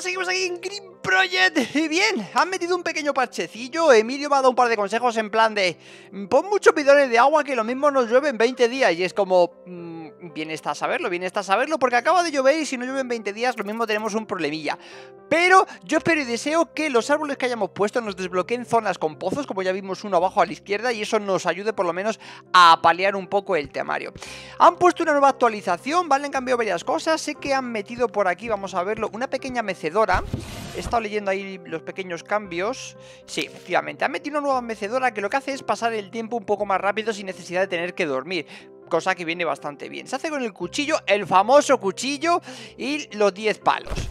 seguimos aquí en Green Project. Y bien, han metido un pequeño parchecillo. Emilio me ha dado un par de consejos en plan de Pon muchos bidones de agua que lo mismo nos llueve en 20 días Y es como... Mmm, bien está saberlo, bien está saberlo Porque acaba de llover y si no llueve en 20 días lo mismo tenemos un problemilla. Pero yo espero y deseo que los árboles que hayamos puesto nos desbloqueen zonas con pozos Como ya vimos uno abajo a la izquierda Y eso nos ayude por lo menos a paliar un poco el temario. Han puesto una nueva actualización, ¿vale? Han cambiado varias cosas. Sé que han metido por aquí, vamos a verlo Una pequeña mecedora. He estado leyendo ahí los pequeños cambios. Sí, efectivamente, han metido una nueva mecedora Que lo que hace es pasar el tiempo un poco más rápido Sin necesidad de tener que dormir Cosa que viene bastante bien. Se hace con el cuchillo, el famoso cuchillo Y los 10 palos.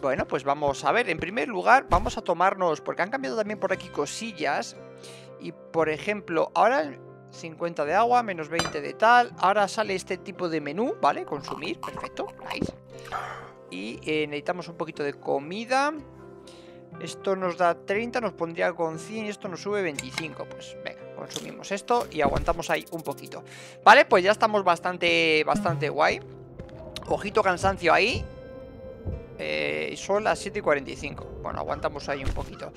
Bueno, pues vamos a ver, en primer lugar vamos a tomarnos, porque han cambiado también por aquí cosillas. Y por ejemplo, ahora 50 de agua, menos 20 de tal. Ahora sale este tipo de menú, ¿vale? Consumir, perfecto, nice. Y eh, necesitamos un poquito de comida. Esto nos da 30, nos pondría con 100 y esto nos sube 25 Pues venga, consumimos esto y aguantamos ahí un poquito. Vale, pues ya estamos bastante, bastante guay. Ojito cansancio ahí. Eh, son las 7 y 45 Bueno, aguantamos ahí un poquito.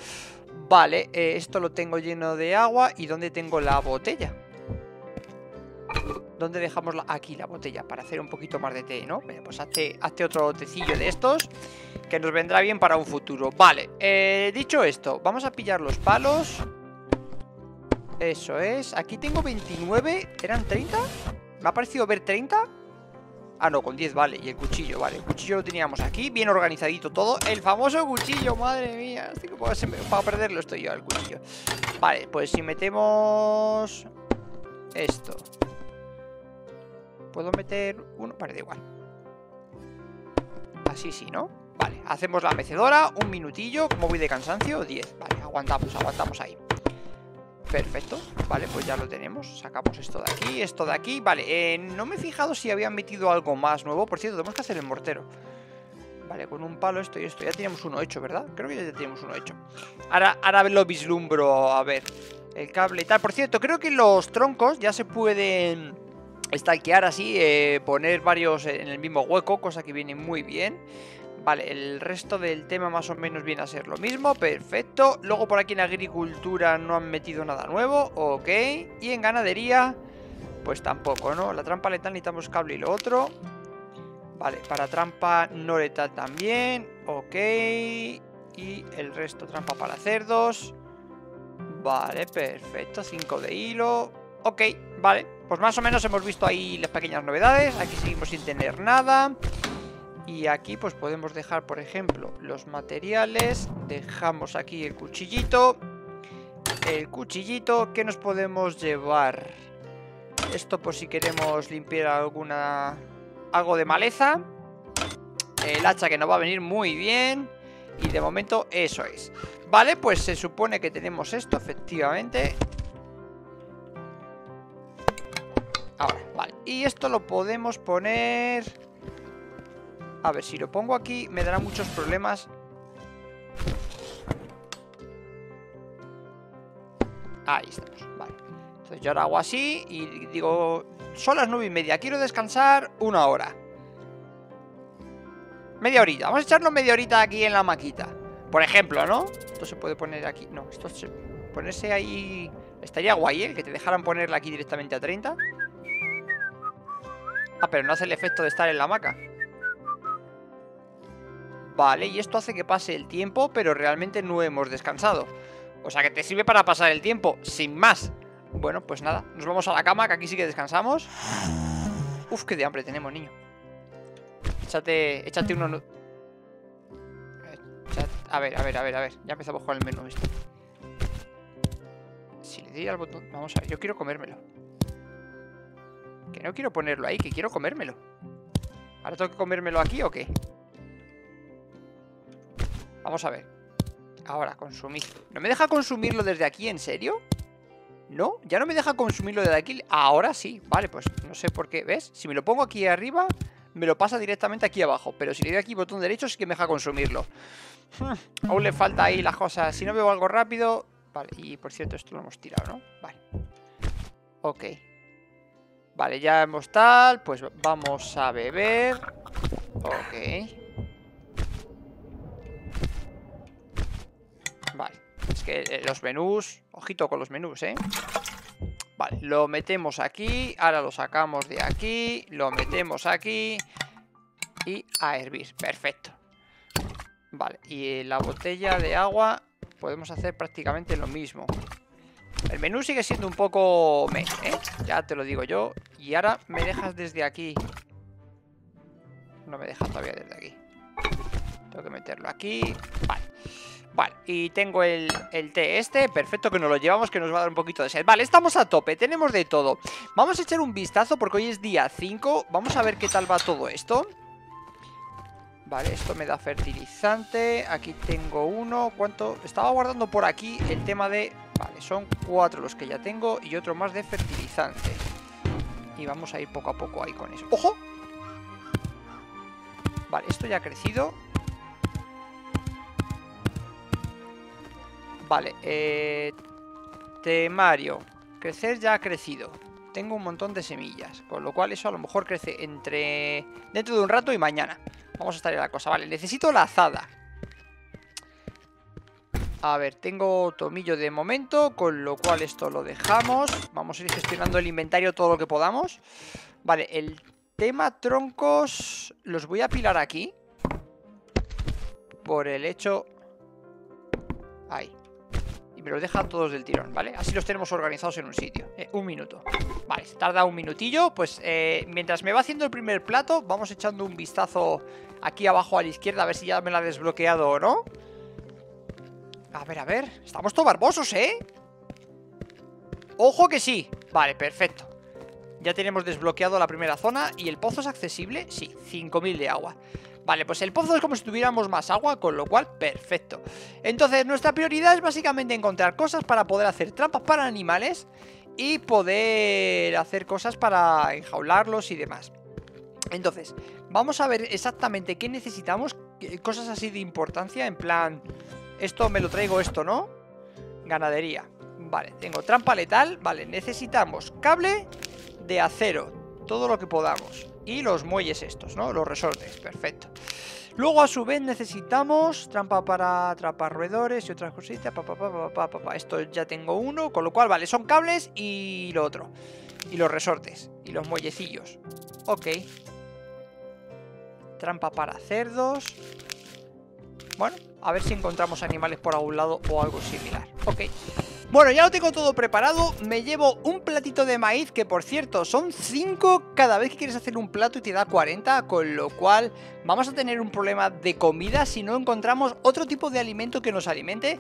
Vale, eh, esto lo tengo lleno de agua. ¿Y dónde tengo la botella? ¿Dónde dejamos la... aquí la botella? Para hacer un poquito más de té, ¿no? pues hazte, otro tecillo de estos Que nos vendrá bien para un futuro. Vale, eh, dicho esto Vamos a pillar los palos Eso es. Aquí tengo 29 ¿Eran 30? ¿Me ha parecido ver 30? Ah, no, con 10 vale, y el cuchillo, vale. El cuchillo lo teníamos aquí, bien organizadito todo. El famoso cuchillo, madre mía. Para perderlo estoy yo, el cuchillo. Vale, pues si metemos Esto. ¿Puedo meter uno? Vale, da igual. Así sí, ¿no? Vale, hacemos la mecedora Un minutillo, como voy de cansancio 10, vale, aguantamos, aguantamos ahí Perfecto, vale, pues ya lo tenemos. Sacamos esto de aquí, esto de aquí. Vale, eh, no me he fijado si habían metido algo más nuevo. Por cierto, tenemos que hacer el mortero. Vale, con un palo esto y esto. Ya teníamos uno hecho, ¿verdad? Creo que ya teníamos uno hecho. Ahora, ahora lo vislumbro, a ver El cable y tal. Por cierto, creo que los troncos ya se pueden stalkear así eh, Poner varios en el mismo hueco Cosa que viene muy bien Vale, el resto del tema más o menos viene a ser lo mismo, perfecto. Luego por aquí en agricultura no han metido nada nuevo, ok. Y en ganadería, pues tampoco, ¿no? La trampa letal necesitamos cable y lo otro. Vale, para trampa no letal también, ok. Y el resto trampa para cerdos. Vale, perfecto, 5 de hilo Ok, vale, pues más o menos hemos visto ahí las pequeñas novedades Aquí seguimos sin tener nada y aquí pues podemos dejar, por ejemplo, los materiales. Dejamos aquí el cuchillito. El cuchillito. que nos podemos llevar? Esto por si queremos limpiar alguna... Algo de maleza. El hacha que nos va a venir muy bien. Y de momento eso es. Vale, pues se supone que tenemos esto, efectivamente. Ahora, vale. Y esto lo podemos poner... A ver, si lo pongo aquí me dará muchos problemas. Ahí estamos, vale. Entonces yo ahora hago así y digo Son las nueve y media, quiero descansar una hora. Media horita, vamos a echarnos media horita aquí en la maquita. Por ejemplo, ¿no? Esto se puede poner aquí No, esto se... Ponerse ahí... Estaría guay, ¿eh? Que te dejaran ponerla aquí directamente a 30 Ah, pero no hace el efecto de estar en la hamaca Vale, y esto hace que pase el tiempo, pero realmente no hemos descansado. O sea que te sirve para pasar el tiempo, sin más. Bueno, pues nada, nos vamos a la cama, que aquí sí que descansamos. Uf, qué de hambre tenemos, niño. Échate, échate uno... A ver, a ver, a ver, a ver. Ya empezamos con el menú este. Si le doy al botón... Vamos a ver, yo quiero comérmelo. Que no quiero ponerlo ahí, que quiero comérmelo. ¿Ahora tengo que comérmelo aquí o qué? Vamos a ver Ahora, consumir ¿No me deja consumirlo desde aquí? ¿En serio? ¿No? ¿Ya no me deja consumirlo desde aquí? Ahora sí Vale, pues no sé por qué ¿Ves? Si me lo pongo aquí arriba Me lo pasa directamente aquí abajo Pero si le doy aquí botón derecho sí que me deja consumirlo hmm, Aún le falta ahí las cosas Si no veo algo rápido Vale, y por cierto esto lo hemos tirado, ¿no? Vale Ok Vale, ya hemos tal Pues vamos a beber Ok que eh, los menús... Ojito con los menús, ¿eh? Vale, lo metemos aquí. Ahora lo sacamos de aquí. Lo metemos aquí. Y a hervir. Perfecto. Vale, y la botella de agua podemos hacer prácticamente lo mismo. El menú sigue siendo un poco... Me, ¿eh? Ya te lo digo yo. Y ahora me dejas desde aquí. No me dejas todavía desde aquí. Tengo que meterlo aquí. Vale. Vale, y tengo el, el, té este, perfecto que nos lo llevamos, que nos va a dar un poquito de sed. Vale, estamos a tope, tenemos de todo. Vamos a echar un vistazo porque hoy es día 5 Vamos a ver qué tal va todo esto. Vale, esto me da fertilizante. Aquí tengo uno. ¿Cuánto? Estaba guardando por aquí el tema de... Vale, son cuatro los que ya tengo Y otro más de fertilizante. Y vamos a ir poco a poco ahí con eso. ¡Ojo! Vale, esto ya ha crecido Vale, eh, temario. Crecer ya ha crecido. Tengo un montón de semillas, con lo cual eso a lo mejor crece entre... Dentro de un rato y mañana. Vamos a estar en la cosa. Vale, necesito la azada. A ver, tengo tomillo de momento, con lo cual esto lo dejamos. Vamos a ir gestionando el inventario todo lo que podamos. Vale, el tema troncos los voy a pilar aquí. Por el hecho... Ahí me los deja todos del tirón, ¿vale? Así los tenemos organizados en un sitio eh, Un minuto Vale, tarda un minutillo Pues eh, mientras me va haciendo el primer plato Vamos echando un vistazo aquí abajo a la izquierda A ver si ya me la ha desbloqueado o no A ver, a ver Estamos todos barbosos, ¿eh? Ojo que sí Vale, perfecto Ya tenemos desbloqueado la primera zona ¿Y el pozo es accesible? Sí, 5000 de agua Vale, pues el pozo es como si tuviéramos más agua, con lo cual, perfecto. Entonces, nuestra prioridad es básicamente encontrar cosas para poder hacer trampas para animales y poder hacer cosas para enjaularlos y demás. Entonces, vamos a ver exactamente qué necesitamos, cosas así de importancia, en plan, esto me lo traigo esto, ¿no? Ganadería. Vale, tengo trampa letal, vale, necesitamos cable de acero, todo lo que podamos. Y los muelles estos, ¿no? Los resortes, perfecto. Luego a su vez necesitamos trampa para atrapar roedores y otras cositas. Pa, pa, pa, Esto ya tengo uno, con lo cual, vale, son cables y lo otro. Y los resortes y los muellecillos. Ok. Trampa para cerdos. Bueno, a ver si encontramos animales por algún lado o algo similar. Ok. Bueno, ya lo tengo todo preparado, me llevo un platito de maíz que por cierto son 5 cada vez que quieres hacer un plato y te da 40 Con lo cual vamos a tener un problema de comida si no encontramos otro tipo de alimento que nos alimente.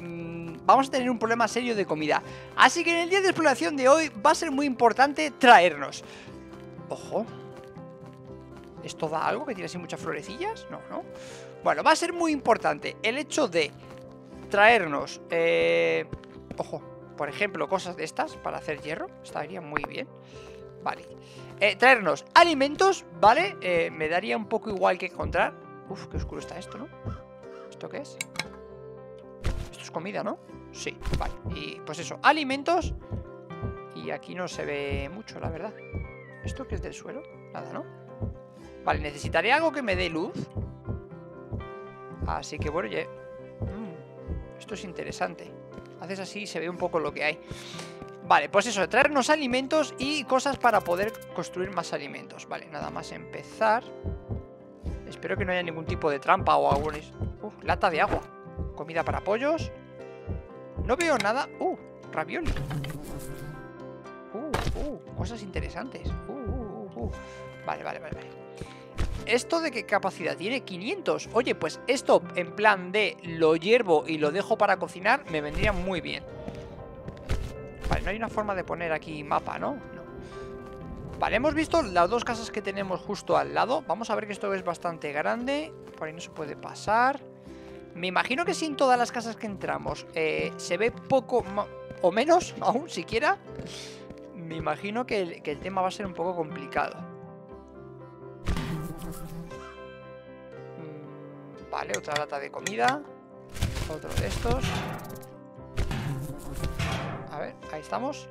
Mm, Vamos a tener un problema serio de comida. Así que en el día de exploración de hoy va a ser muy importante traernos. Ojo. ¿Esto da algo que tiene así muchas florecillas? No, ¿no? Bueno, va a ser muy importante el hecho de traernos eh, Ojo, por ejemplo, cosas de estas para hacer hierro. Estaría muy bien. Vale. Eh, traernos alimentos, ¿vale? Eh, me daría un poco igual que encontrar. Uf, qué oscuro está esto, ¿no? ¿Esto qué es? Esto es comida, ¿no? Sí, vale. Y pues eso, alimentos. Y aquí no se ve mucho, la verdad. ¿Esto qué es del suelo? Nada, ¿no? Vale, necesitaré algo que me dé luz. Así que bueno, ya... Mm, esto es interesante. Haces así y se ve un poco lo que hay. Vale, pues eso, traernos alimentos y cosas para poder construir más alimentos. Vale, nada más empezar. Espero que no haya ningún tipo de trampa o algún... Uf, lata de agua. Comida para pollos. No veo nada. Uh, ravioli. Uh, uh, cosas interesantes. Uh, uh, uh, uh. Vale, vale, vale, vale. ¿Esto de qué capacidad tiene? 500. Oye, pues esto en plan de lo hiervo y lo dejo para cocinar me vendría muy bien. Vale, no hay una forma de poner aquí mapa, ¿no? No. Vale, hemos visto las dos casas que tenemos justo al lado. Vamos a ver que esto es bastante grande. Por ahí no se puede pasar. Me imagino que si en todas las casas que entramos eh, se ve poco o menos, aún siquiera, me imagino que el tema va a ser un poco complicado. Vale, otra lata de comida Otro de estos A ver, ahí estamos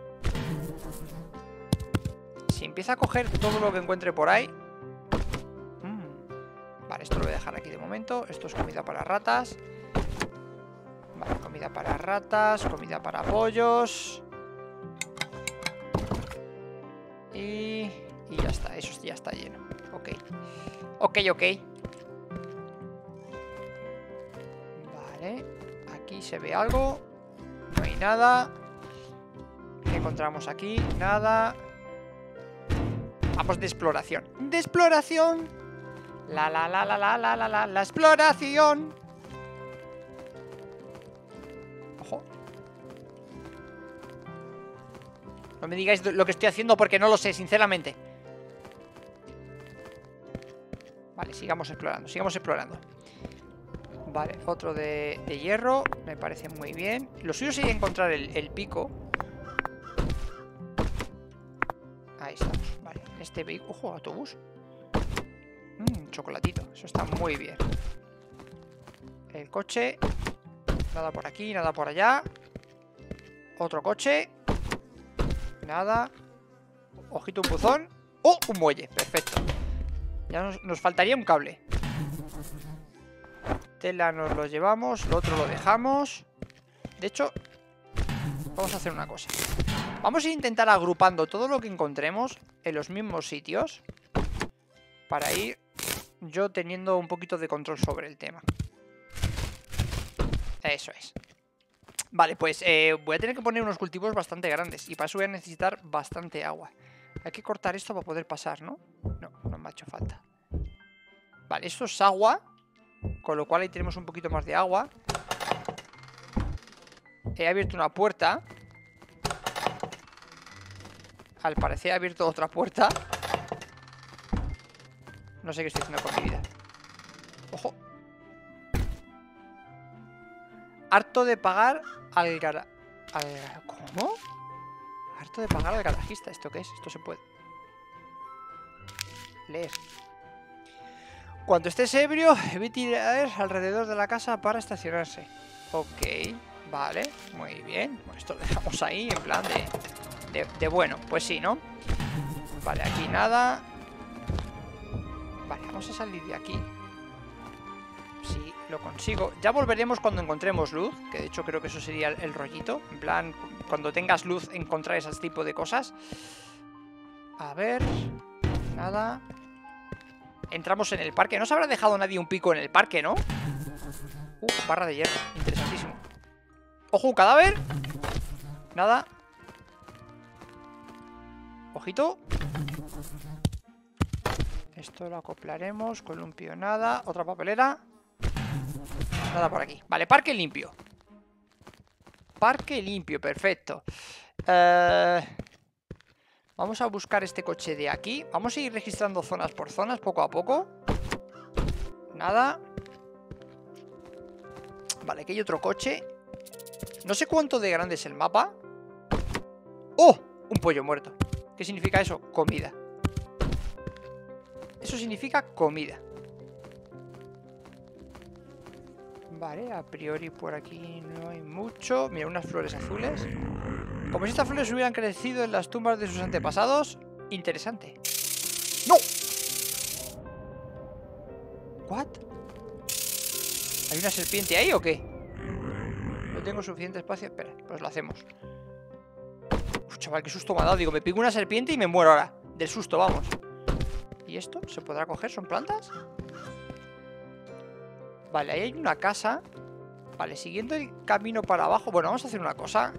Si empieza a coger todo lo que encuentre por ahí mm, Vale, esto lo voy a dejar aquí de momento Esto es comida para ratas Vale, comida para ratas, comida para pollos. Y... Y ya está, eso ya está lleno. Ok. Ok, ok. Se ve algo. No hay nada. ¿Qué encontramos aquí? Nada. Vamos de exploración. ¡De exploración! La la la la la la la la la exploración. Ojo. No me digáis lo que estoy haciendo porque no lo sé, sinceramente. Vale, sigamos explorando, sigamos explorando. Vale, otro de, hierro, me parece muy bien. Lo suyo sería encontrar el, pico. Ahí estamos, vale. Este vehículo... ¡Ojo, autobús! Mmm, chocolatito, eso está muy bien. El coche. Nada por aquí, nada por allá. Otro coche. Nada. Ojito un buzón. ¡Oh! Un muelle, perfecto. Ya nos, faltaría un cable. Tela nos lo llevamos, lo otro lo dejamos. De hecho, vamos a hacer una cosa. Vamos a intentar agrupando todo lo que encontremos en los mismos sitios para ir yo teniendo un poquito de control sobre el tema. Eso es. Vale, pues eh, voy a tener que poner unos cultivos bastante grandes y para eso voy a necesitar bastante agua. Hay que cortar esto para poder pasar, ¿no? No, no me ha hecho falta. Vale, esto es agua. Con lo cual ahí tenemos un poquito más de agua. He abierto una puerta. Al parecer he abierto otra puerta. No sé qué estoy haciendo con mi vida. Ojo. Harto de pagar al gara... Al... ¿Cómo? Harto de pagar al garajista. ¿Esto qué es? Esto se puede... Leer. Cuando estés ebrio, evite ir alrededor de la casa para estacionarse. Ok, vale, muy bien. esto lo dejamos ahí en plan de, de, bueno, pues sí, ¿no? Vale, aquí nada. Vale, vamos a salir de aquí. Si lo consigo. Ya volveremos cuando encontremos luz, que de hecho creo que eso sería el, rollito. En plan, cuando tengas luz, encontrar ese tipo de cosas. A ver... Nada... Entramos en el parque. No se habrá dejado nadie un pico en el parque, ¿no? Uh, barra de hierro. Interesantísimo. ¡Ojo, un cadáver! Nada. Ojito. Esto lo acoplaremos. Columpio, nada. Otra papelera. Nada por aquí. Vale, parque limpio. Parque limpio, perfecto. Eh... Vamos a buscar este coche de aquí. Vamos a ir registrando zonas por zonas poco a poco. Nada. Vale, aquí hay otro coche. No sé cuánto de grande es el mapa. ¡Oh! Un pollo muerto. ¿Qué significa eso? Comida. Eso significa comida. Vale, a priori por aquí no hay mucho. Mira, unas flores azules como si estas flores hubieran crecido en las tumbas de sus antepasados. Interesante. ¡No! ¿What? ¿Hay una serpiente ahí o qué? No tengo suficiente espacio. Espera, pues lo hacemos. Uf, chaval, qué susto me ha dado. Digo, me pico una serpiente y me muero ahora. Del susto, vamos. ¿Y esto? ¿Se podrá coger? ¿Son plantas? Vale, ahí hay una casa. Vale, siguiendo el camino para abajo. Bueno, vamos a hacer una cosa.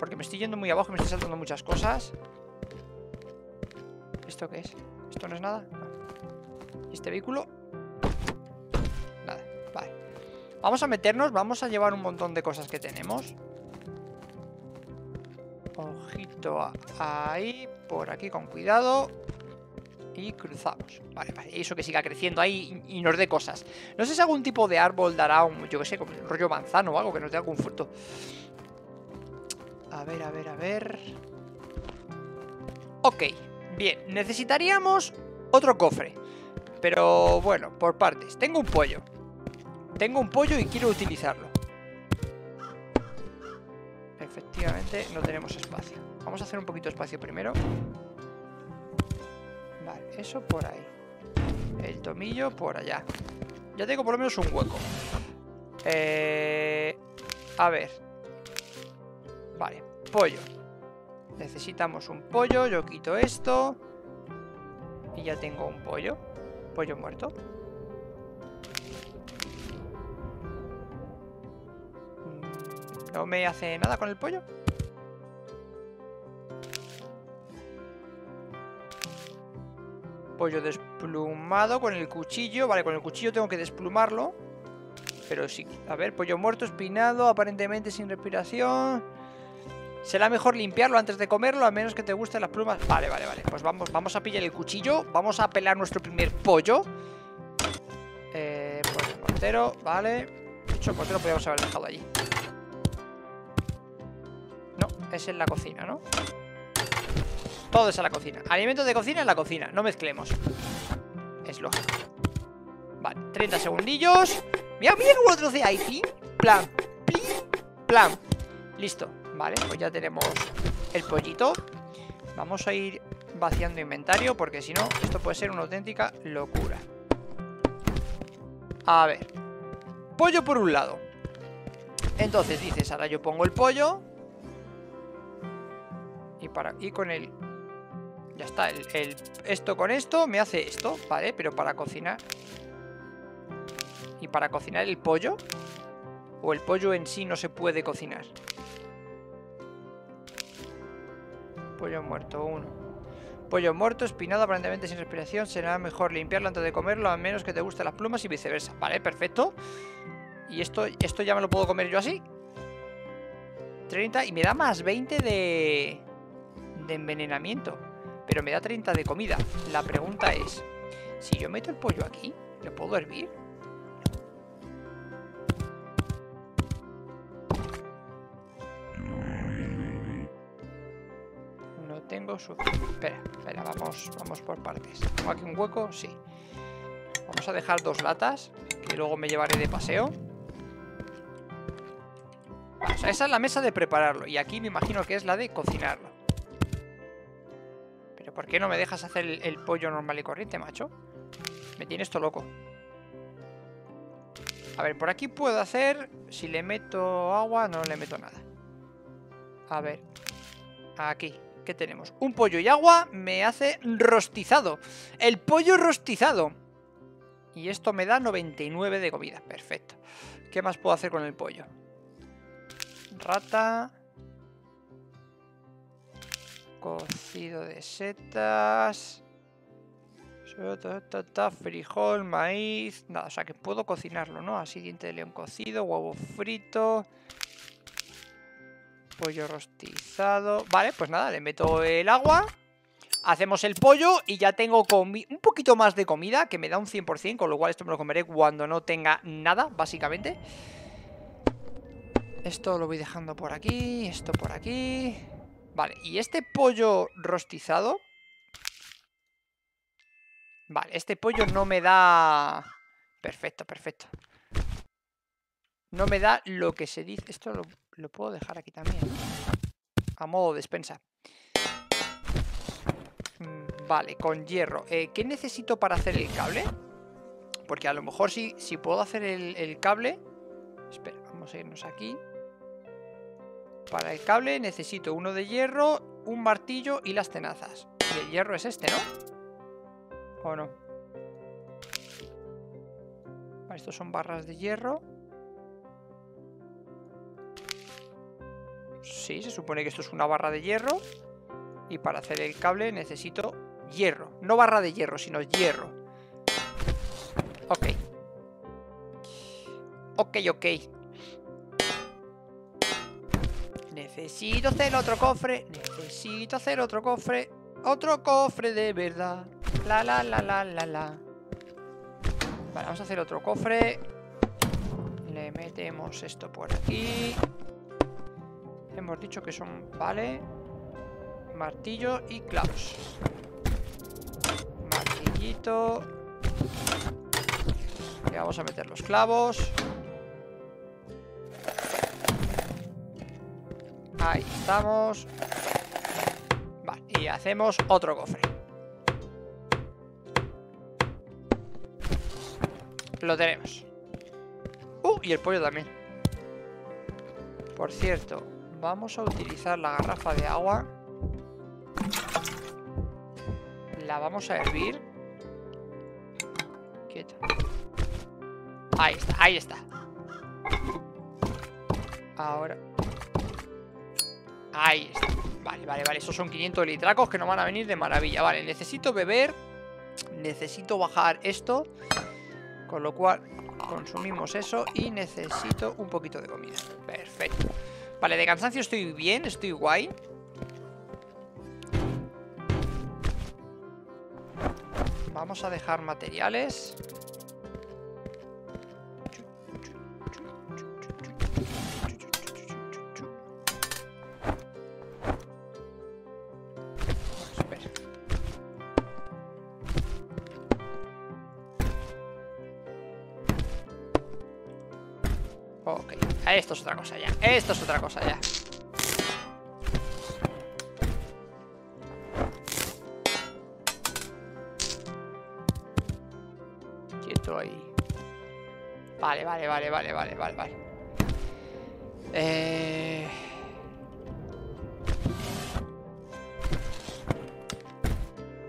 Porque me estoy yendo muy abajo y me estoy saltando muchas cosas. ¿Esto qué es? ¿Esto no es nada? ¿Y este vehículo? Nada, vale. Vamos a meternos, vamos a llevar un montón de cosas que tenemos. Ojito ahí, por aquí con cuidado. Y cruzamos. Vale, vale. Eso que siga creciendo ahí y nos dé cosas. No sé si algún tipo de árbol dará un, yo que sé, como un rollo manzano o algo que nos dé algún fruto. A ver, a ver, a ver... Ok, bien, necesitaríamos otro cofre. Pero bueno, por partes. Tengo un pollo. Tengo un pollo y quiero utilizarlo. Efectivamente, no tenemos espacio. Vamos a hacer un poquito de espacio primero. Vale, eso por ahí. El tomillo por allá. Ya tengo por lo menos un hueco. Eh, A ver. Vale, pollo. Necesitamos un pollo, yo quito esto. Y ya tengo un pollo. Pollo muerto. Mm, ¿No me hace nada con el pollo? Pollo desplumado con el cuchillo. Vale, con el cuchillo tengo que desplumarlo. Pero sí. A ver, pollo muerto, espinado, aparentemente sin respiración. Será mejor limpiarlo antes de comerlo, a menos que te gusten las plumas. Vale, vale, vale. Pues vamos, vamos a pillar el cuchillo. Vamos a pelar nuestro primer pollo. Eh, pues vale. De podríamos haber dejado allí. No, es en la cocina, ¿no? Todo es en la cocina. Alimentos de cocina en la cocina. No mezclemos. Es lógico. Vale, 30 segundillos. Mira, mira cómo lo trocea ahí. Plan, plan. Listo. Vale, pues ya tenemos el pollito. Vamos a ir vaciando inventario porque si no, esto puede ser una auténtica locura. A ver. Pollo por un lado. Entonces dices, ahora yo pongo el pollo. Y, para, y con el ya está, el, esto con esto me hace esto, ¿vale? Pero para cocinar... ¿Y para cocinar el pollo? ¿O el pollo en sí no se puede cocinar? Pollo muerto, uno. Pollo muerto, espinado, aparentemente sin respiración. Será mejor limpiarlo antes de comerlo, a menos que te gusten las plumas y viceversa. Vale, perfecto. Y esto, esto ya me lo puedo comer yo así. 30 y me da más 20 de, de envenenamiento. Pero me da 30 de comida. La pregunta es, si yo meto el pollo aquí, ¿lo puedo hervir? Tengo su... Espera, espera, vamos, vamos por partes. ¿Tengo aquí un hueco? Sí. Vamos a dejar dos latas, que luego me llevaré de paseo. O sea, esa es la mesa de prepararlo. Y aquí me imagino que es la de cocinarlo. ¿Por qué no me dejas hacer el, pollo normal y corriente, macho? Me tienes todo loco. A ver, por aquí puedo hacer... Si le meto agua, no le meto nada. A ver. Aquí. ¿Qué tenemos? Un pollo y agua me hace rostizado. El pollo rostizado. Y esto me da 99 de comida. Perfecto. ¿Qué más puedo hacer con el pollo? Rata... Cocido de setas. Frijol, maíz. Nada, o sea que puedo cocinarlo, ¿no? Así diente de león cocido, huevo frito. Pollo rostizado. Vale, pues nada, le meto el agua. Hacemos el pollo y ya tengo un poquito más de comida, que me da un 100%, con lo cual esto me lo comeré cuando no tenga nada, básicamente. Esto lo voy dejando por aquí, esto por aquí. Vale, y este pollo rostizado... Vale, este pollo no me da... Perfecto, perfecto. No me da lo que se dice... Esto lo, puedo dejar aquí también. A modo despensa. Mm, vale, con hierro. Eh, ¿Qué necesito para hacer el cable? Porque a lo mejor si, si puedo hacer el, el cable... Espera, vamos a irnos aquí. Para el cable necesito uno de hierro, un martillo y las tenazas. Y el hierro es este, ¿no? ¿O no? estos son barras de hierro. Sí, se supone que esto es una barra de hierro. Y para hacer el cable necesito hierro. No barra de hierro, sino hierro. Ok. Ok, ok. Necesito hacer otro cofre. Necesito hacer otro cofre. Otro cofre de verdad. La la la la la la. Vale, vamos a hacer otro cofre. Le metemos esto por aquí. Hemos dicho que son... Vale. Martillo y clavos. Martillito. Le vamos a meter los clavos. Ahí estamos. Vale, y hacemos otro cofre. Lo tenemos. Uh, y el pollo también. Por cierto, vamos a utilizar la garrafa de agua. La vamos a hervir. Quieta. Ahí está, ahí está. Ahora. Ahí está. Vale, vale, vale. Esos son 500 litracos que nos van a venir de maravilla. Vale, necesito beber. Necesito bajar esto. Con lo cual consumimos eso y necesito un poquito de comida. Perfecto. Vale, de cansancio estoy bien, estoy guay. Vamos a dejar materiales. Ok, esto es otra cosa ya. Esto es otra cosa ya. Quieto ahí. Vale, vale, vale, vale, vale, vale, vale. Eh...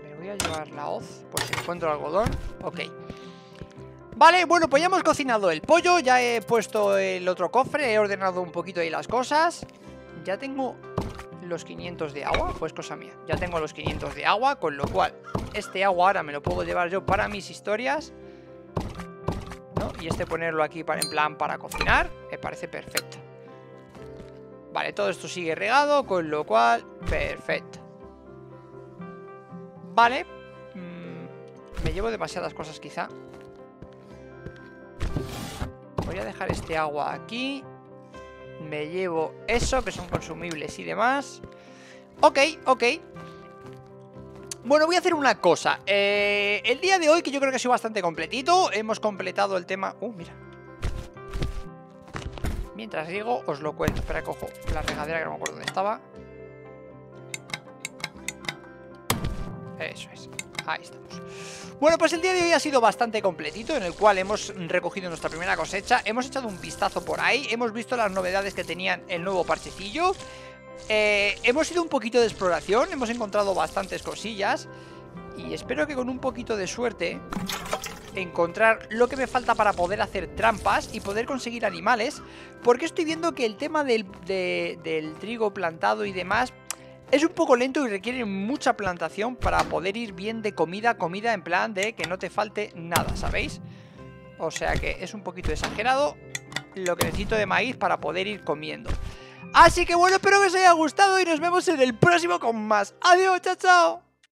Me voy a llevar la hoz Por si encuentro algodón Ok Vale, bueno, pues ya hemos cocinado el pollo Ya he puesto el otro cofre He ordenado un poquito ahí las cosas. Ya tengo los 500 de agua Pues cosa mía, ya tengo los 500 de agua Con lo cual, este agua ahora me lo puedo llevar yo Para mis historias ¿no? Y este ponerlo aquí para, en plan para cocinar Me parece perfecto. Vale, todo esto sigue regado Con lo cual, perfecto. Vale mm, Me llevo demasiadas cosas quizá Voy a dejar este agua aquí. Me llevo eso, que son consumibles y demás. Ok, ok. Bueno, voy a hacer una cosa. Eh, El día de hoy, que yo creo que ha sido bastante completito Hemos completado el tema... Uh, mira. Mientras digo, os lo cuento. Espera, cojo la regadera que no me acuerdo dónde estaba. Eso es Ahí estamos. Bueno, pues el día de hoy ha sido bastante completito En el cual hemos recogido nuestra primera cosecha Hemos echado un vistazo por ahí Hemos visto las novedades que tenían el nuevo parchecillo eh, Hemos ido un poquito de exploración Hemos encontrado bastantes cosillas Y espero que con un poquito de suerte Encontrar lo que me falta para poder hacer trampas Y poder conseguir animales Porque estoy viendo que el tema del, del trigo plantado y demás es un poco lento y requiere mucha plantación para poder ir bien de comida, comida en plan de que no te falte nada, ¿sabéis? O sea que es un poquito exagerado lo que necesito de maíz para poder ir comiendo. Así que bueno, espero que os haya gustado y nos vemos en el próximo con más. Adiós, chao, chao.